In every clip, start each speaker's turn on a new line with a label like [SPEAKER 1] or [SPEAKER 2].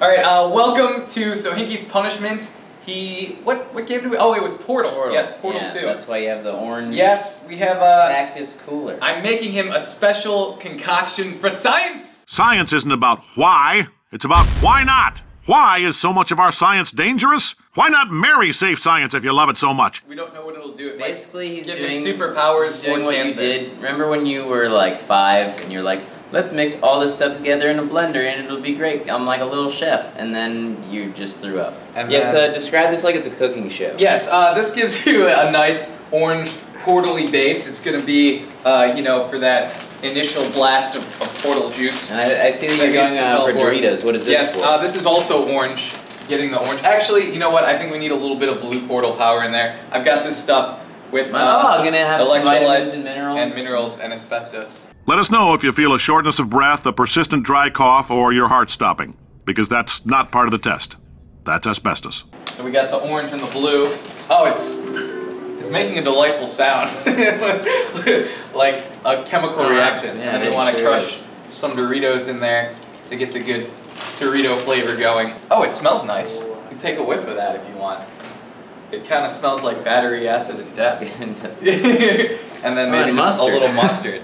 [SPEAKER 1] All right, uh, welcome to Sohinki's Punishment. He, what what game did we, oh, it was Portal.
[SPEAKER 2] Portal.
[SPEAKER 1] Yes, Portal
[SPEAKER 2] yeah,
[SPEAKER 1] 2.
[SPEAKER 2] That's why you have the orange
[SPEAKER 1] Yes, we have, uh,
[SPEAKER 2] cactus cooler.
[SPEAKER 1] I'm making him a special concoction for science.
[SPEAKER 3] Science isn't about why, it's about why not. Why is so much of our science dangerous? Why not marry safe science if you love it so much?
[SPEAKER 1] We don't know what it'll do. It
[SPEAKER 2] Basically, he's
[SPEAKER 1] give
[SPEAKER 2] doing
[SPEAKER 1] him superpowers
[SPEAKER 2] he's doing
[SPEAKER 1] for
[SPEAKER 2] what
[SPEAKER 1] cancer.
[SPEAKER 2] you did. Remember when you were like five and you're like, let's mix all this stuff together in a blender and it'll be great. I'm like a little chef, and then you just threw up.
[SPEAKER 1] And
[SPEAKER 2] yes,
[SPEAKER 1] then-
[SPEAKER 2] uh, describe this like it's a cooking show.
[SPEAKER 1] Yes, uh, this gives you a nice orange portally base. It's gonna be, uh, you know, for that initial blast of, of portal juice.
[SPEAKER 2] I, I see that
[SPEAKER 1] That
[SPEAKER 2] you're
[SPEAKER 1] gets
[SPEAKER 2] going
[SPEAKER 1] the
[SPEAKER 2] uh, for. Doritos. What is this
[SPEAKER 1] Yes,
[SPEAKER 2] for?
[SPEAKER 1] uh, this is also orange. Getting the orange. Actually, you know what? I think we need a little bit of blue portal power in there. I've got this stuff with uh,
[SPEAKER 2] Oh, I'm gonna have some
[SPEAKER 1] electrolytes
[SPEAKER 2] and minerals.
[SPEAKER 1] and minerals and asbestos.
[SPEAKER 3] Let us know if you feel a shortness of breath, a persistent dry cough, or your heart stopping, because that's not part of the test. That's asbestos.
[SPEAKER 1] So we got the orange and the blue. Oh, it's it's making a delightful sound, like a chemical
[SPEAKER 2] Uh-huh.
[SPEAKER 1] reaction.
[SPEAKER 2] Yeah,
[SPEAKER 1] and
[SPEAKER 2] it
[SPEAKER 1] we want to crush some Doritos in there to get the good Dorito flavor going. Oh, it smells nice. You can take a whiff of that if you want. It kind of smells like battery acid and death.
[SPEAKER 2] And just-
[SPEAKER 1] and then
[SPEAKER 2] Oh, and
[SPEAKER 1] just a little mustard.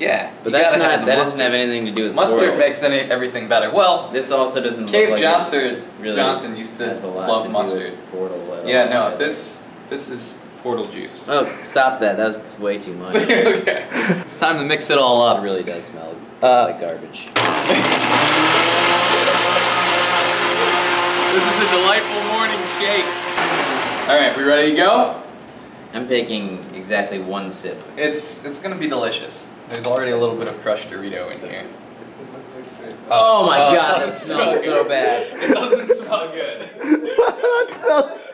[SPEAKER 1] Yeah,
[SPEAKER 2] but that's not. That doesn't have anything to do with
[SPEAKER 1] Mustard makes any, everything better. Well,
[SPEAKER 2] This also doesn't
[SPEAKER 1] Cave
[SPEAKER 2] look like
[SPEAKER 1] Johnson
[SPEAKER 2] it really
[SPEAKER 1] Johnson used to
[SPEAKER 2] has a lot
[SPEAKER 1] love
[SPEAKER 2] to
[SPEAKER 1] mustard.
[SPEAKER 2] Portal.
[SPEAKER 1] Yeah, no, this this is portal juice.
[SPEAKER 2] Oh, stop that. That's way too much.
[SPEAKER 1] okay, it's time to mix it all
[SPEAKER 2] It
[SPEAKER 1] up.
[SPEAKER 2] really does smell
[SPEAKER 1] Uh,
[SPEAKER 2] like garbage.
[SPEAKER 1] This is a delightful morning shake. All right, we ready to go?
[SPEAKER 2] I'm taking exactly one sip.
[SPEAKER 1] It's it's gonna be delicious. There's already a little bit of crushed Dorito in here.
[SPEAKER 2] Oh, oh my
[SPEAKER 1] Oh,
[SPEAKER 2] god, that smells so bad.
[SPEAKER 1] It doesn't smell good.
[SPEAKER 4] that smells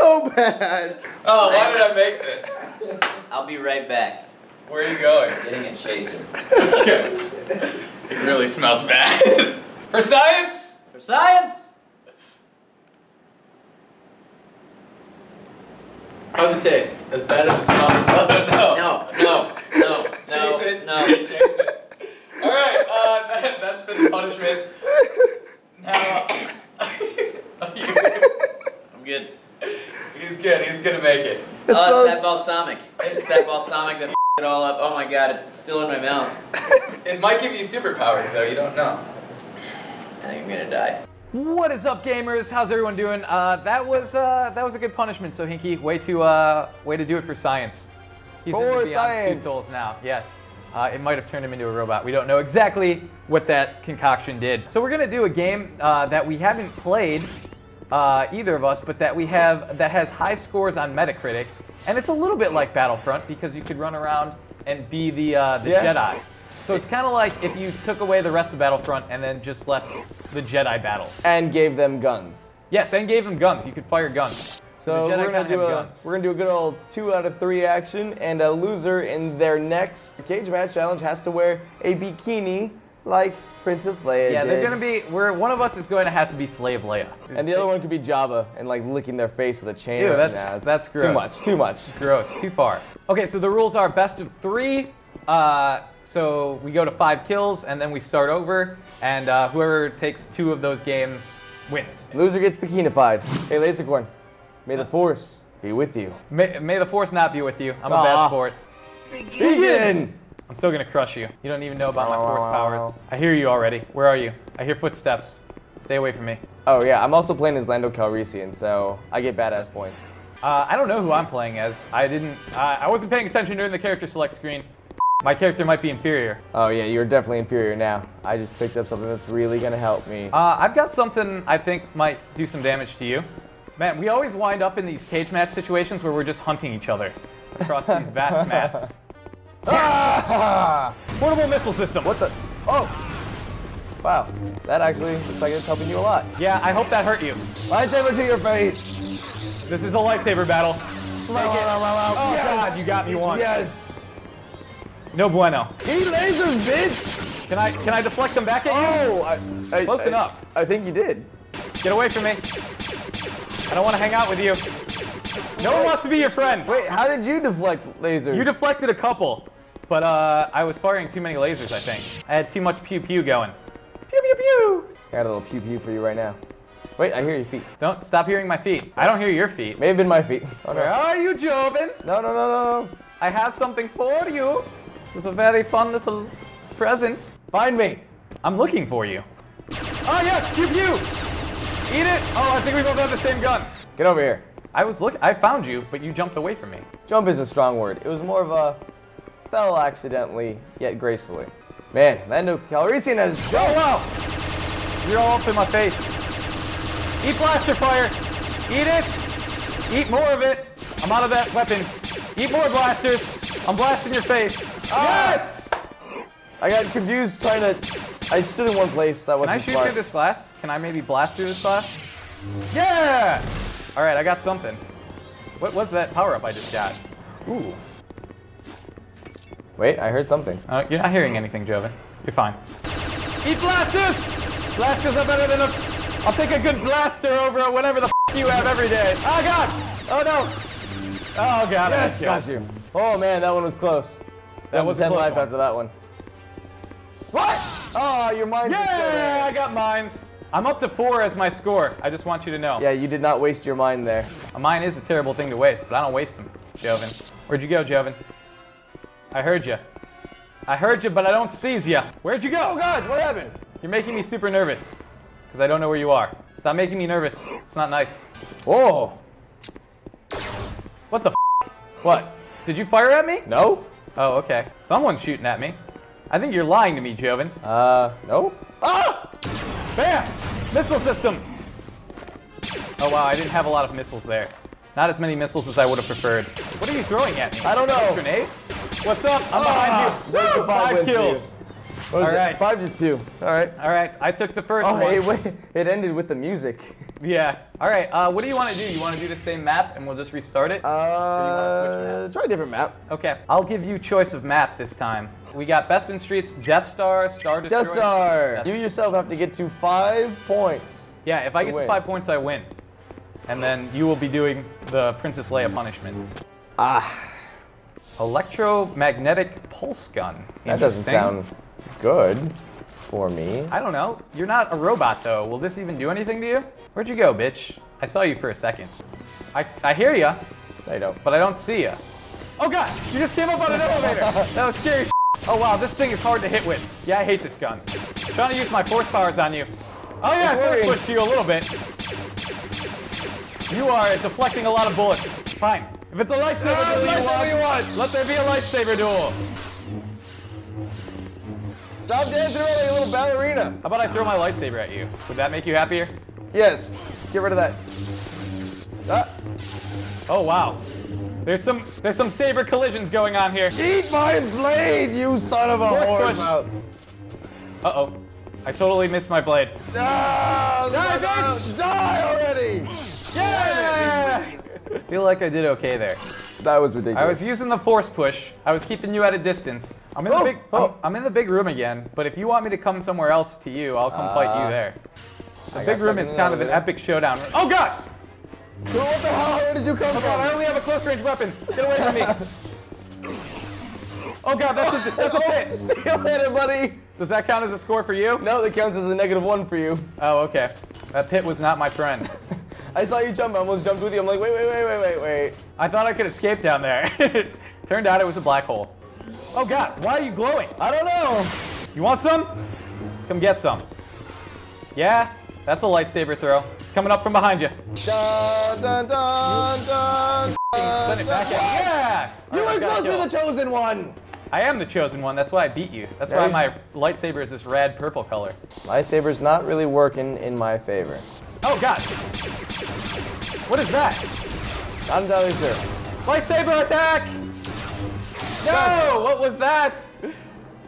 [SPEAKER 4] so bad.
[SPEAKER 1] Oh, why did I make this?
[SPEAKER 2] I'll be right back.
[SPEAKER 1] Where are you going?
[SPEAKER 2] Getting a chaser.
[SPEAKER 1] Okay. It really smells bad. For science.
[SPEAKER 2] For science!
[SPEAKER 1] How's it taste? As bad as it smells? Oh, no,
[SPEAKER 2] no, no,
[SPEAKER 1] Chase it.
[SPEAKER 2] no.
[SPEAKER 1] It. All right. Uh, that, that's for the punishment. Now,
[SPEAKER 2] I'm good.
[SPEAKER 1] he's good. He's gonna make it.
[SPEAKER 4] It
[SPEAKER 2] Oh, it's
[SPEAKER 4] smells-
[SPEAKER 2] that balsamic. It's that balsamic that f- it all up. Oh my god, it's still in my mouth.
[SPEAKER 1] It might give you superpowers, though. You don't know.
[SPEAKER 2] I think I'm gonna die.
[SPEAKER 5] What is up, gamers? How's everyone doing? Uh, that was uh, that was a good punishment, Sohinki. Way to uh, way to do it for science. He's in
[SPEAKER 4] For
[SPEAKER 5] the Beyond Two. Souls now. Yes, uh, it might have turned him into a robot. We don't know exactly what that concoction did. So we're gonna do a game uh, that we haven't played, uh, either of us, but that we have that has high scores on Metacritic, and it's a little bit like Battlefront because you could run around and be the uh, the
[SPEAKER 4] Yeah.
[SPEAKER 5] Jedi. So it's kind of like if you took away the rest of Battlefront and then just left the Jedi battles.
[SPEAKER 4] and gave them guns.
[SPEAKER 5] Yes, and gave them guns. You could fire guns.
[SPEAKER 4] So we're gonna do a
[SPEAKER 5] guns.
[SPEAKER 4] we're gonna do a good old two out of three action, and a loser in their next cage match challenge has to wear a bikini like Princess Leia
[SPEAKER 5] Yeah, they're gonna be. We're one of us is going to have to be Slave Leia.
[SPEAKER 4] and the other one could be Jabba and like licking their face with a chain.
[SPEAKER 5] Ew,
[SPEAKER 4] around-
[SPEAKER 5] that's-
[SPEAKER 4] it's
[SPEAKER 5] that's
[SPEAKER 4] Too much. Too much.
[SPEAKER 5] Gross, too far. Okay, so the rules are best of three. Uh, so we go to five kills and then we start over, and uh, whoever takes two of those games wins.
[SPEAKER 4] Loser gets bikinified. Hey, Lasercorn, may the Force be with you.
[SPEAKER 5] May, may the force not be with you. I'm a bad sport.
[SPEAKER 4] Begin.
[SPEAKER 5] I'm still gonna crush you. You don't even know about my force powers. I hear you already. Where are you? I hear footsteps. Stay away from me.
[SPEAKER 4] Oh yeah, I'm also playing as Lando Calrissian, so I get badass points.
[SPEAKER 5] Uh, I don't know who I'm playing as. I didn't. Uh, I wasn't paying attention during the character select screen. My character might be inferior.
[SPEAKER 4] Oh yeah, you're definitely inferior now. I just picked up something that's really gonna help me.
[SPEAKER 5] Uh, I've got something I think might do some damage to you. Man, we always wind up in these cage match situations where we're just hunting each other across these vast maps.
[SPEAKER 4] Ah!
[SPEAKER 5] Portable missile system.
[SPEAKER 4] What the? Oh! Wow, that actually looks like it's helping you a lot.
[SPEAKER 5] Yeah, I hope that hurt you.
[SPEAKER 4] Lightsaber to your face.
[SPEAKER 5] This is a lightsaber battle.
[SPEAKER 4] Wow, wow, wow, wow.
[SPEAKER 5] Oh,
[SPEAKER 4] yes.
[SPEAKER 5] God, you got me once.
[SPEAKER 4] Yes.
[SPEAKER 5] No bueno.
[SPEAKER 4] Eat lasers, bitch.
[SPEAKER 5] Can I can I deflect them back at you?
[SPEAKER 4] Oh, I, I,
[SPEAKER 5] Close
[SPEAKER 4] I-
[SPEAKER 5] enough.
[SPEAKER 4] I think you did.
[SPEAKER 5] Get away from me. I don't want to hang out with you. No one wants to be your friend.
[SPEAKER 4] Wait, how did you deflect lasers?
[SPEAKER 5] You deflected a couple, but uh, I was firing too many lasers, I think. I had too much pew pew going. Pew pew pew!
[SPEAKER 4] I got a little pew pew for you right now. Wait, I hear your feet.
[SPEAKER 5] Don't stop hearing my feet. I don't hear your feet.
[SPEAKER 4] May have been my feet. Oh,
[SPEAKER 5] Where are you, Joven?
[SPEAKER 4] no, no, no, no, no.
[SPEAKER 5] I have something for you. This is a very fun little present.
[SPEAKER 4] Find me.
[SPEAKER 5] I'm looking for you. Oh yes, pew pew. Eat it. Oh, I think we both have the same gun.
[SPEAKER 4] Get over here.
[SPEAKER 5] I was look. I found you, but you jumped away from me.
[SPEAKER 4] Jump is a strong word. It was more of a fell accidentally, yet gracefully. Man, Lando Calrissian has
[SPEAKER 5] Oh
[SPEAKER 4] jumped.
[SPEAKER 5] wow! You're all up in my face. Eat blaster fire. Eat it. Eat more of it. I'm out of that weapon. Eat more blasters. I'm blasting your face. Ah! Yes!
[SPEAKER 4] I got confused trying to. I stood in one place. That wasn't
[SPEAKER 5] I shoot
[SPEAKER 4] smart.
[SPEAKER 5] through this glass? Can I maybe blast through this glass? Yeah! All right, I got something. What was that power up I just got? Ooh.
[SPEAKER 4] Wait, I heard something.
[SPEAKER 5] Uh, you're not hearing anything, Joven. You're fine. Eat blasters! Blasters are better than a. I'll take a good blaster over whatever the f- you have every day. Oh god! Oh no! Oh god!
[SPEAKER 4] Yes,
[SPEAKER 5] I
[SPEAKER 4] got you. Oh man, that one was close.
[SPEAKER 5] That was a
[SPEAKER 4] 10
[SPEAKER 5] close
[SPEAKER 4] life
[SPEAKER 5] one.
[SPEAKER 4] after that one. Oh, your still
[SPEAKER 5] Yeah, I got mines. I'm up to four as my score. I just want you to know.
[SPEAKER 4] Yeah, you did not waste your mind there.
[SPEAKER 5] A mine is a terrible thing to waste, but I don't waste them, Joven. Where'd you go, Joven? I heard you. I heard you, but I don't seize you. Where'd you go?
[SPEAKER 4] Oh God, what happened?
[SPEAKER 5] You're making me super nervous. Because I don't know where you are. Stop making me nervous. It's not nice.
[SPEAKER 4] Whoa.
[SPEAKER 5] What the f?
[SPEAKER 4] What?
[SPEAKER 5] Did you fire at me?
[SPEAKER 4] No?
[SPEAKER 5] Oh, okay. Someone's shooting at me. I think you're lying to me, Joven.
[SPEAKER 4] Uh, no?
[SPEAKER 5] Ah! Bam! Missile system! Oh wow, I didn't have a lot of missiles there. Not as many missiles as I would have preferred. What are you throwing at me?
[SPEAKER 4] I don't know.
[SPEAKER 5] Grenades? What's up? I'm
[SPEAKER 4] Ah,
[SPEAKER 5] behind you. Woo!
[SPEAKER 4] five
[SPEAKER 5] kills. All
[SPEAKER 4] it? Five to two. All right.
[SPEAKER 5] All right, I took the first
[SPEAKER 4] Oh,
[SPEAKER 5] one.
[SPEAKER 4] hey, wait. It ended with the music.
[SPEAKER 5] Yeah. All right. Uh, what do you want to do? You want to do the same map, and we'll just restart it?
[SPEAKER 4] Uh, try a different map.
[SPEAKER 5] okay. I'll give you choice of map this time. We got Bespin Streets, Death Star, Star Destroyer.
[SPEAKER 4] Death Star.
[SPEAKER 5] Death-
[SPEAKER 4] You yourself have to get to five points.
[SPEAKER 5] Yeah, if I get to five points, I win. And then you will be doing the Princess Leia punishment.
[SPEAKER 4] Ah,
[SPEAKER 5] Electromagnetic pulse gun.
[SPEAKER 4] that doesn't sound good for me.
[SPEAKER 5] I don't know. You're not a robot, though. Will this even do anything to you? Where'd you go, bitch? I saw you for a second. I, I hear you.
[SPEAKER 4] I don't.
[SPEAKER 5] but I don't see you. Oh god, you just came up on an elevator. That was scary. Oh wow, this thing is hard to hit with. Yeah, I hate this gun. trying to use my force powers on you. Oh yeah, I pushed you a little bit. You are deflecting a lot of bullets. Fine. If it's a lightsaber
[SPEAKER 4] Ah,
[SPEAKER 5] duel you
[SPEAKER 4] lightsaber
[SPEAKER 5] want,
[SPEAKER 4] want.
[SPEAKER 5] let there be a lightsaber duel.
[SPEAKER 4] Stop dancing around like a little ballerina.
[SPEAKER 5] How about I throw my lightsaber at you? Would that make you happier?
[SPEAKER 4] Yes. Get rid of that. Ah,
[SPEAKER 5] Oh wow. There's some there's some saber collisions going on here.
[SPEAKER 4] eat my blade, you son of a
[SPEAKER 5] Force
[SPEAKER 4] horse mouth.
[SPEAKER 5] Uh oh. I totally missed my blade.
[SPEAKER 4] Ah,
[SPEAKER 5] Die, bitch!
[SPEAKER 4] Die already!
[SPEAKER 5] Yeah! Feel like I did okay there.
[SPEAKER 4] That was ridiculous.
[SPEAKER 5] I was using the force push. I was keeping you at a distance. I'm in
[SPEAKER 4] Oh,
[SPEAKER 5] the big I'm,
[SPEAKER 4] oh.
[SPEAKER 5] I'm in the big room again, but if you want me to come somewhere else to you, I'll come fight you
[SPEAKER 4] Uh,
[SPEAKER 5] there. The
[SPEAKER 4] I
[SPEAKER 5] big room is kind of an epic showdown. Oh god!
[SPEAKER 4] Dude, what the hell? Where did you come
[SPEAKER 5] Oh god, I only have a close range weapon. Get away from me. Oh god, that's a, that's a. Oh,
[SPEAKER 4] see you later, buddy.
[SPEAKER 5] Does that count as a score for you?
[SPEAKER 4] No, that counts as a negative one for you.
[SPEAKER 5] Oh, okay. That pit was not my friend.
[SPEAKER 4] I saw you jump. I almost jumped with you. I'm like, wait, wait, wait, wait, wait, wait.
[SPEAKER 5] I thought I could escape down there. Turned out it was a black hole. Oh god, why are you glowing?
[SPEAKER 4] I don't know.
[SPEAKER 5] You want some? Come get some. Yeah, that's a lightsaber throw. It's coming up from behind you.
[SPEAKER 4] Dun, dun, dun, dun,
[SPEAKER 5] Send it back at me. Yeah!
[SPEAKER 4] You were supposed to be the chosen one.
[SPEAKER 5] I am the chosen one. That's why I beat you. That's why my lightsaber is this rad purple color.
[SPEAKER 4] Lightsaber's not really working in my favor.
[SPEAKER 5] Oh god! What is that?
[SPEAKER 4] Not entirely sure.
[SPEAKER 5] Lightsaber attack! No! What was that?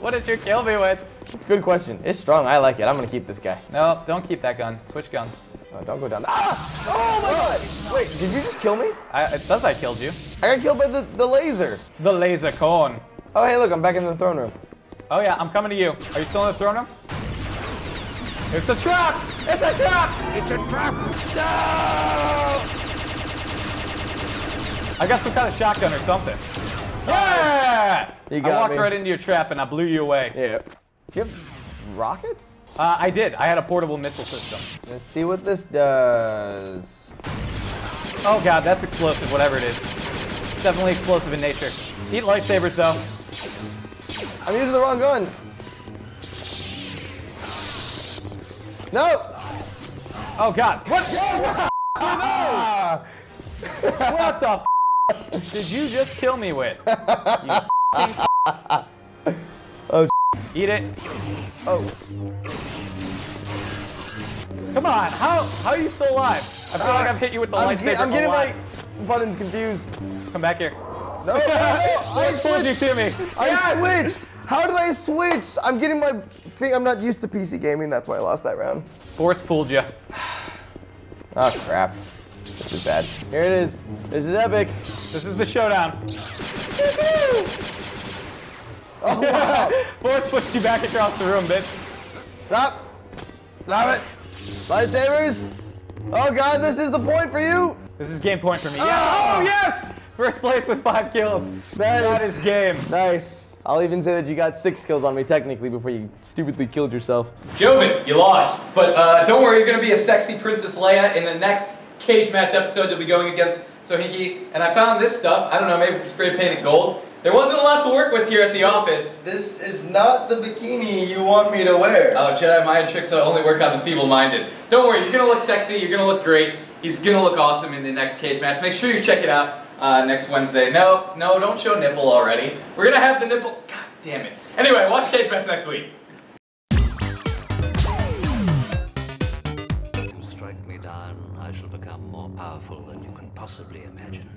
[SPEAKER 5] What did you kill me with?
[SPEAKER 4] It's a good question. It's strong. I like it. I'm gonna keep this guy.
[SPEAKER 5] No, don't keep that gun. Switch guns.
[SPEAKER 4] No, don't go down. Ah! Oh my god! Wait, did you just kill me?
[SPEAKER 5] I, it says I killed you.
[SPEAKER 4] I got killed by the, the laser.
[SPEAKER 5] The laser cone.
[SPEAKER 4] Oh, hey, look, I'm back in the throne room.
[SPEAKER 5] Oh yeah, I'm coming to you. Are you still in the throne room? It's a trap! It's a trap!
[SPEAKER 3] It's a trap!
[SPEAKER 5] No! I got some kind of shotgun or something. Yeah!
[SPEAKER 4] You
[SPEAKER 5] I walked
[SPEAKER 4] me.
[SPEAKER 5] right into your trap and I blew you away.
[SPEAKER 4] Yeah. Yep. rockets?
[SPEAKER 5] Uh, I did. I had a portable missile system.
[SPEAKER 4] Let's see what this does.
[SPEAKER 5] Oh god, that's explosive, whatever it is. It's definitely explosive in nature. Eat lightsabers though.
[SPEAKER 4] I'm using the wrong gun. No!
[SPEAKER 5] Oh god. What? what the f- did you just kill me with?
[SPEAKER 4] Oh,
[SPEAKER 5] Eat it.
[SPEAKER 4] oh.
[SPEAKER 5] Come on. How how are you still alive? I feel like I've hit you with the
[SPEAKER 4] I'm,
[SPEAKER 5] lightsaber.
[SPEAKER 4] ge- I'm
[SPEAKER 5] a
[SPEAKER 4] getting
[SPEAKER 5] lot.
[SPEAKER 4] my buttons confused.
[SPEAKER 5] Come back here.
[SPEAKER 4] No, no, no, I
[SPEAKER 5] Force pulled you
[SPEAKER 4] switched.
[SPEAKER 5] to me.
[SPEAKER 4] I switched. How did I switch? I'm getting my thing. I'm not used to PC gaming. That's why I lost that round.
[SPEAKER 5] Force pulled you.
[SPEAKER 4] Oh crap. This is bad. Here it is. This is epic.
[SPEAKER 5] This is the showdown.
[SPEAKER 4] Oh wow.
[SPEAKER 5] Force pushed you back across the room, bitch.
[SPEAKER 4] Stop. Stop it. Lightsabers. Oh god, this is the point for you.
[SPEAKER 5] This is game point for me. Yes.
[SPEAKER 4] Oh!
[SPEAKER 5] Oh yes! First place with five kills.
[SPEAKER 4] Nice.
[SPEAKER 5] That is game.
[SPEAKER 4] Nice. I'll even say that you got six kills on me technically before you stupidly killed yourself.
[SPEAKER 1] Joven, you lost. But uh, don't worry, you're going to be a sexy Princess Leia in the next cage match episode. You'll be going against Sohinki. And I found this stuff. I don't know, maybe spray painted gold. There wasn't a lot to work with here at the office.
[SPEAKER 4] This is not the bikini you want me to wear.
[SPEAKER 1] Oh, Jedi mind tricks only work on the feeble-minded. Don't worry, you're gonna look sexy. You're gonna look great. He's gonna look awesome in the next cage match. Make sure you check it out uh, next Wednesday. No, no, don't show nipple already. We're gonna have the nipple. God damn it. Anyway, watch cage match next week.
[SPEAKER 6] You strike me down, I shall become more powerful than you can possibly imagine.